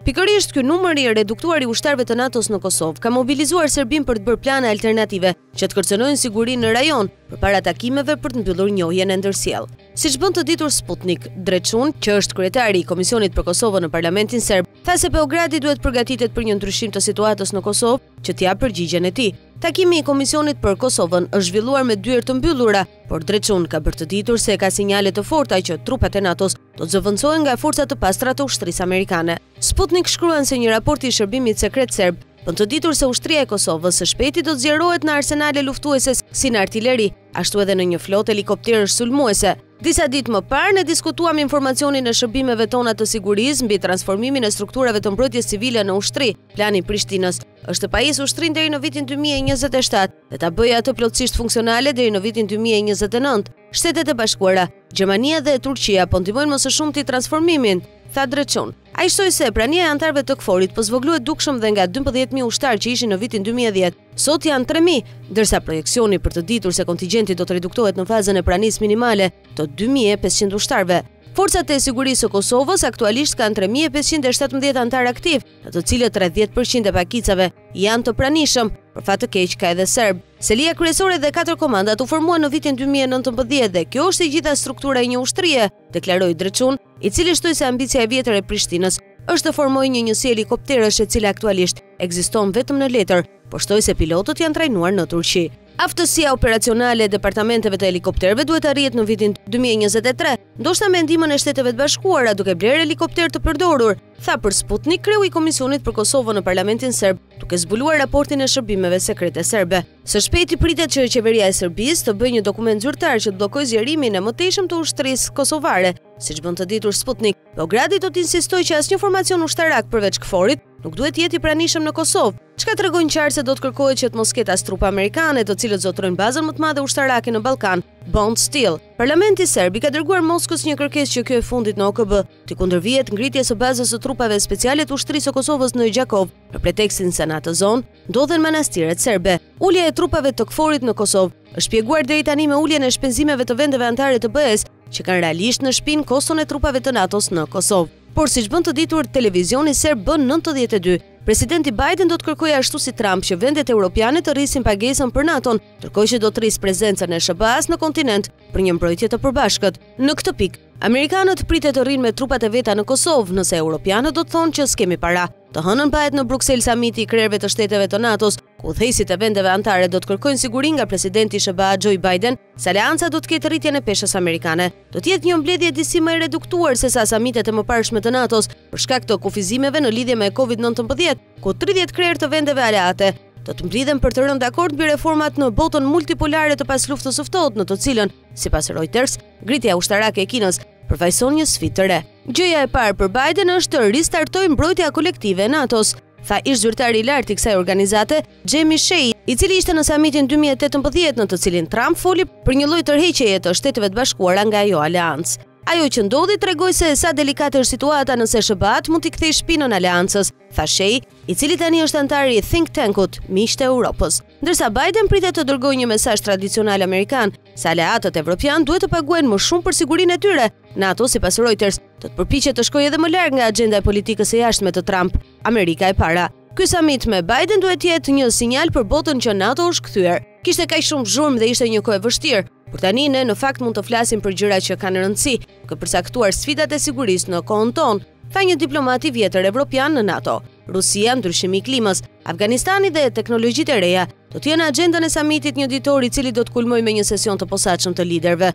Pikërisht ky numër i reduktuar i ushtarëve të NATO-s në Kosovë ka mobilizuar Serbinë për të bërë plane alternative që të kërcënojnë sigurinë në rajon përpara takimeve për të mbyllur njohjen e ndërsjellë. Siç bën të ditur Sputnik, Dreçun, që është kryetari i Komisionit për Kosovën në Parlamentin serb, tha se Beogradi duhet përgatitet për një ndryshim të situatës në Kosovë që t'i japë përgjigjen e tij. Takimi i Komisionit për Kosovën është zhvilluar me dyer të mbyllura, por Dreçun ka bërë të ditur se ka sinjale të forta që trupat e NATO-s do të zëvendësohen nga forca të pastra të ushtrisë amerikane. Sputnik shkruan se një raport i shërbimit sekret serb bën të ditur se ushtria e Kosovës së shpejti do të zgjerohet në arsenale luftuese si në artileri, ashtu edhe në një flotë helikopterësh sulmuese, Disa ditë më parë, ne diskutuam informacionin e shërbimeve tona të sigurisë mbi transformimin e strukturave të mbrojtjes civile në ushtri, plani i Prishtinës është të pajisë ushtrinë deri në vitin 2027 dhe ta bëjë atë plotësisht funksionale deri në vitin 2029. Shtetet e Bashkuara, Gjermania dhe Turqia po ndihmojnë më së shumti transformimin, tha Dreçun. Ai shtoi se prania e anëtarëve të KFOR-it po zvogëlohet dukshëm dhe nga 12.000 ushtarë që ishin në vitin 2010, sot janë 3.000, ndërsa projeksioni bën të ditur se kontingjenti do të reduktohet në fazën e pranisë minimale të 2.500 ushtarëve. Forcat e sigurisë së Kosovës aktualisht kanë 3.517 anëtarë aktivë, në të cilët 30% e pakicave janë të pranishëm, për fat të keq ka edhe serbë. Selia kryesore dhe 4 komandat u formuan në vitin 2019 dhe kjo është e gjitha struktura e një ushtrie, deklaroi Dreçun, i cili shtoi se ambicia e vjetër e Prishtinës është të formojë një njësi helikopterësh e cila aktualisht ekziston vetëm në letër, por shtoi se pilotët janë trajnuar në Turqi. Aftësia operacionale e departamenteve të helikopterëve duhet të arrihet në vitin 2023, ndoshta me ndihmën e Shteteve të Bashkuara duke blerë helikopterë të përdorur, tha për Sputnik kreu i Komisionit për Kosovën në Parlamentin serb, duke zbuluar raportin e shërbimeve sekrete serbe. Së shpejti pritet që qeveria e Serbisë të bëjë një dokument zyrtar që të bllokojë zgjerimin e mëtejshëm të ushtrisë kosovare, siç bën të ditur Sputnik. Beogradi do të insistojë që asnjë formacion ushtarak përveç KFOR-it nuk duhet të jetë i pranishëm në Kosovë, çka tregon qartë se do të kërkohet që të mos ketë as trupa amerikane, të cilët zotërojnë bazën më të madhe ushtarake në Ballkan, Bondsteel. Parlamenti serb i ka dërguar Moskës një kërkesë që kjo e fundit në OKB, t'i kundërvihet ngritjes së bazës së trupave speciale të ushtrisë së Kosovës në Gjakovë, me pretekstin se në atë zonë ndodhen manastiret serbe. Ulja e trupave të KFOR-it në Kosovë është shpjeguar deri tani me uljen e shpenzimeve të vendeve anëtare të BE-së, që kanë realisht në shpinë koston e trupave të NATO-s në Kosovë. Por siç bën të ditur televizioni serb B nëntëdhjetë e dy, presidenti Biden do të kërkojë ashtu si Trump që vendet europiane të rrisin pagesën për NATO-n, ndërkohë që do të rrisë prezencën e SHBA-së në kontinent për një mbrojtje të përbashkët. Në këtë pikë, amerikanët pritet të rrinë me trupat e veta në Kosovë, nëse europianët do të thonë që s'kemi para. Të hënën mbahet në Bruksel samiti i krerëve të shteteve të NATO-s, ku udhëheqësit e vendeve anëtare do të kërkojnë siguri nga presidenti i SHBA Joe Biden se aleanca do të ketë rritjen e peshës amerikane. Do të jetë një mbledhje disi më e reduktuar se sa samitet e mëparshme të NATO-s, për shkak të kufizimeve në lidhje me COVID-19, ku 30 krerë të vendeve aleate do të mblidhen për të rënë dakord mbi reformat në botën multipolare të pas luftës së ftohtë në të cilën, sipas Reuters, rritja ushtarake e Kinës përfaqëson një sfidë të re. Gjëja e parë për Biden është të ristartojë mbrojtjen kolektive e NATO-s, tha ish-zyrtari i lartë i kësaj organizate, Jamie Shea, i cili ishte në samitin 2018 në të cilin Trump foli për një lloj tërheqjeje të Shteteve të Bashkuara nga ajo aleancë. Ajo që ndodhi tregoi se sa delikate është situata nëse SHBA-t mund t'i kthejë shpinën aleancës, tha Shea, i cili tani është anëtar i think tank-ut Miqtë e Europës. Ndërsa Biden pritet të dërgojë një mesazh tradicional amerikan se aleatët evropianë duhet të paguajnë më shumë për sigurinë e tyre, NATO, sipas Reuters, do të përpiqet të shkojë edhe më larg nga agjenda e politikës së jashtme të Trump, Amerika e para. Ky samit me Biden duhet të jetë një sinjal për botën që NATO është kthyer. Kishte kaq shumë zhurmë dhe ishte një kohë e vështirë, por tani ne në fakt mund të flasim për gjëra që kanë rëndësi, duke përcaktuar sfidat e sigurisë në kohën tonë, tha një diplomat i vjetër evropian në NATO. Rusia, ndryshimi i klimës, Afganistani dhe teknologjitë e reja do të jenë në agjendën e samitit njëditor i cili do të kulmojë me një sesion të posaçëm të liderëve.